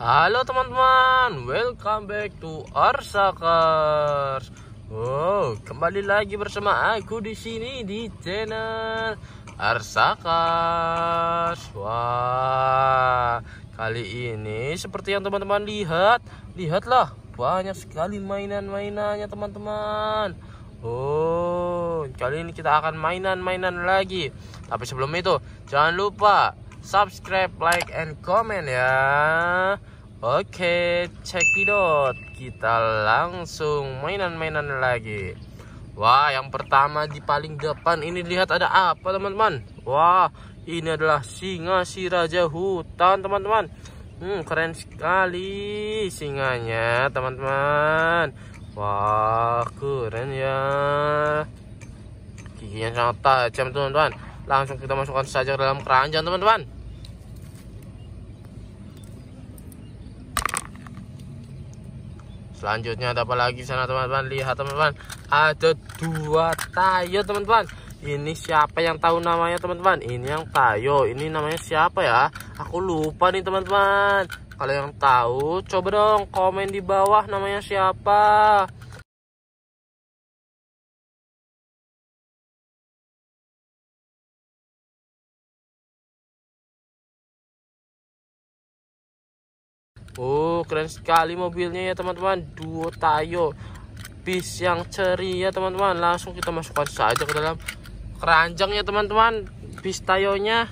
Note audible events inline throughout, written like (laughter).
Halo teman-teman, welcome back to Arsakars. Wow, kembali lagi bersama aku di sini di channel Arsakars. Wah, kali ini seperti yang teman-teman lihat, lihatlah banyak sekali mainan-mainannya teman-teman. Oh, kali ini kita akan mainan-mainan lagi. Tapi sebelum itu, jangan lupa subscribe, like, and comment ya. Oke, out. Kita langsung mainan-mainan lagi. Wah, yang pertama di paling depan ini lihat ada apa teman-teman? Wah, ini adalah singa si raja hutan teman-teman. Hmm, keren sekali singanya teman-teman. Wah, keren ya. Giginya sangat tajam teman-teman. Langsung kita masukkan saja dalam keranjang teman-teman. Selanjutnya ada apa lagi sana teman-teman? Lihat teman-teman, ada dua tayo teman-teman. Ini siapa yang tahu namanya teman-teman? Ini yang tayo. Ini namanya siapa ya? Aku lupa nih teman-teman. Kalau yang tahu, coba dong komen di bawah namanya siapa. Oh, keren sekali mobilnya ya teman-teman. Duo Tayo. Bis yang ceria teman-teman. Langsung kita masukkan saja ke dalam keranjang ya teman-teman. Bis Tayonya.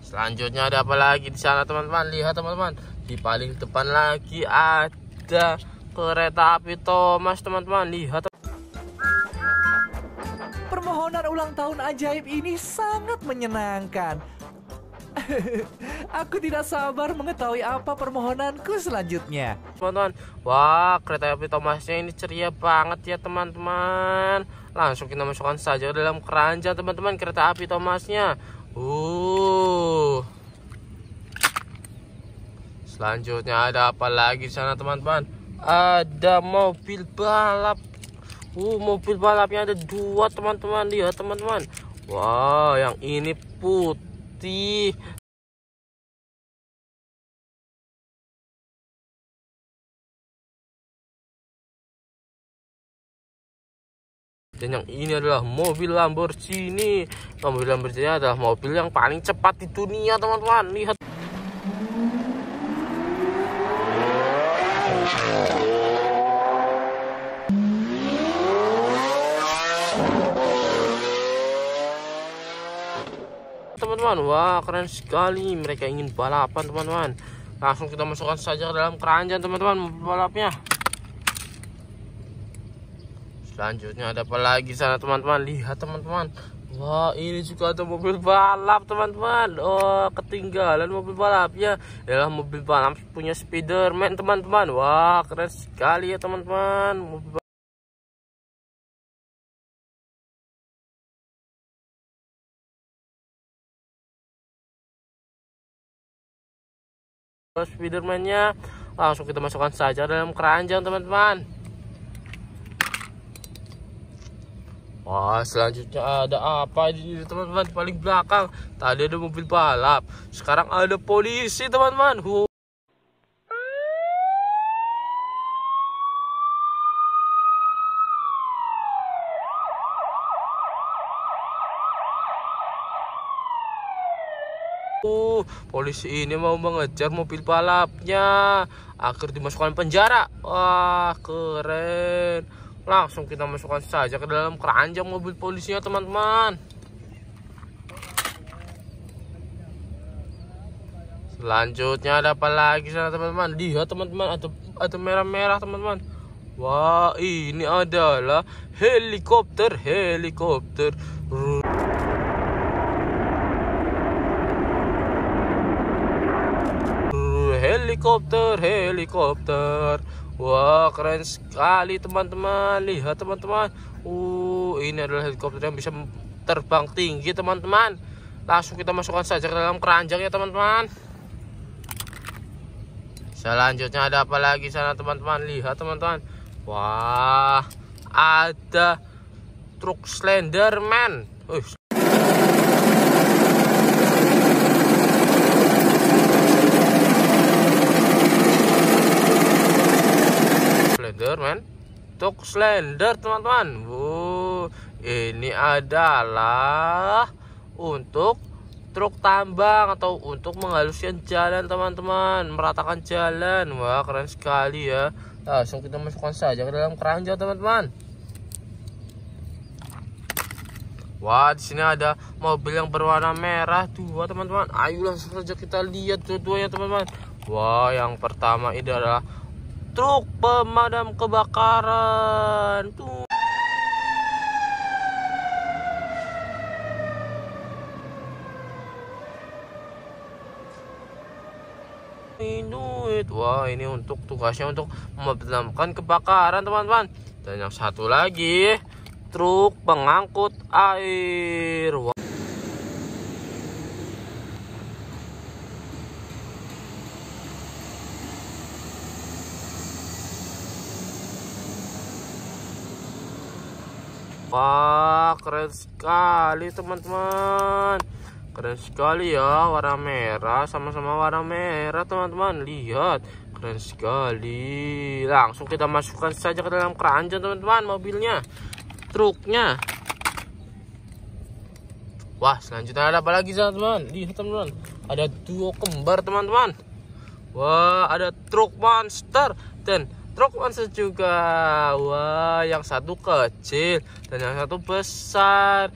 Selanjutnya ada apa lagi di sana teman-teman? Lihat teman-teman. Di paling depan lagi ada kereta api Thomas teman-teman. Lihat Permohonan ulang tahun ajaib ini sangat menyenangkan. (laughs) Aku tidak sabar mengetahui apa permohonanku selanjutnya. teman-teman wah kereta api Thomasnya ini ceria banget ya teman-teman. Langsung kita masukkan saja dalam keranjang teman-teman kereta api Thomasnya. Uh. Selanjutnya ada apa lagi di sana teman-teman? Ada mobil balap. Uh mobil balapnya ada dua teman-teman. Lihat teman-teman. Wah yang ini putih dan yang ini adalah mobil Lamborghini. Mobil Lamborghini adalah mobil yang paling cepat di dunia teman-teman. Lihat teman-teman wah keren sekali mereka ingin balapan teman-teman langsung kita masukkan saja ke dalam keranjang teman-teman balapnya Selanjutnya ada apa lagi sana teman-teman? Lihat teman-teman. Wah, ini juga ada mobil balap teman-teman. Oh, ketinggalan mobil balapnya. Adalah mobil balap punya Spiderman teman-teman. Wah, keren sekali ya teman-teman. Spiderman-nya langsung kita masukkan saja dalam keranjang teman-teman. Wah, selanjutnya ada apa ini teman-teman paling belakang? Tadi ada mobil balap, sekarang ada polisi teman-teman. Uh, polisi ini mau mengejar mobil balapnya. Agar dimasukkan penjara. Wah, keren. Langsung kita masukkan saja ke dalam keranjang mobil polisinya teman-teman. Selanjutnya ada apa lagi sana teman-teman? Lihat teman-teman ada ada merah-merah teman-teman. Wah ini adalah helikopter helikopter helikopter helikopter. Wah keren sekali teman-teman. Lihat teman-teman. Uh ini adalah helikopter yang bisa terbang tinggi teman-teman. Langsung kita masukkan saja ke dalam keranjang ya teman-teman. Selanjutnya ada apa lagi sana teman-teman? Lihat teman-teman. Wah ada truk Slenderman. Uh, untuk slender teman-teman. Wuh, ini adalah untuk truk tambang atau untuk menghaluskan jalan teman-teman. Meratakan jalan. Wah keren sekali ya. Langsung kita masukkan saja ke dalam keranjang teman-teman. Wah, di sini ada mobil yang berwarna merah. Dua teman-teman. Ayo langsung saja kita lihat dua-duanya teman-teman. Wah, yang pertama ini adalah truk pemadam kebakaran. Tuh. Inuit. Wah, ini untuk tugasnya untuk memadamkan kebakaran, teman-teman. Dan yang satu lagi truk pengangkut air. Wah. Wah, keren sekali teman-teman. Keren sekali ya, warna merah sama-sama warna merah teman-teman. Lihat, keren sekali. Langsung kita masukkan saja ke dalam keranjang teman-teman mobilnya truknya wah selanjutnya ada apa lagi teman-teman lihat teman-teman ada duo kembar teman-teman wah ada truk monster dan truk monster juga. Wah yang satu kecil dan yang satu besar.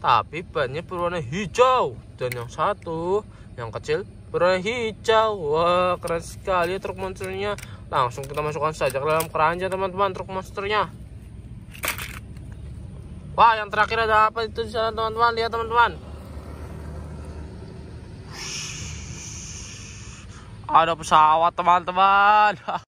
Tapi bannya berwarna hijau dan yang satu yang kecil berwarna hijau wah keren sekali truk monsternya. Langsung kita masukkan saja ke dalam keranjang teman-teman truk monsternya. Wah yang terakhir ada apa itu di sana teman-teman? Lihat teman-teman. Ada pesawat teman-teman (laughs)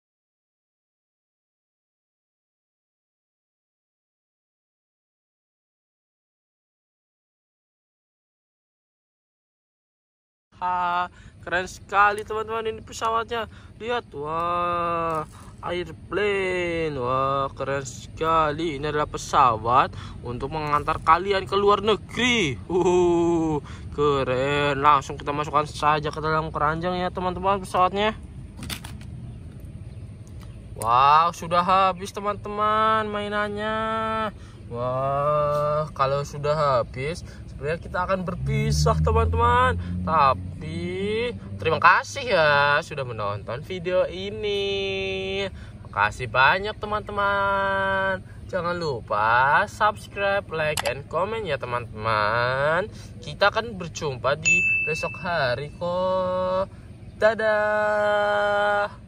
Keren sekali teman-teman ini pesawatnya. Lihat, wah, airplane. Wah, keren sekali. Ini adalah pesawat untuk mengantar kalian ke luar negeri. Uh, keren. Langsung kita masukkan saja ke dalam keranjang ya, teman-teman, pesawatnya. Wow, sudah habis teman-teman mainannya. Wah, kalau sudah habis sebenarnya kita akan berpisah teman-teman tapi terima kasih ya sudah menonton video ini. Makasih banyak teman-teman. Jangan lupa subscribe like and comment ya teman-teman. Kita akan berjumpa di besok hari kok. Dadah